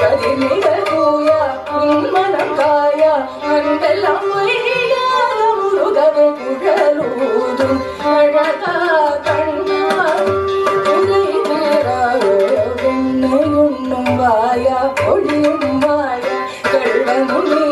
கதிர் நிகழ்பூயா உன் மனம் காயா அன்பெல்லாம் Ai, eu morri.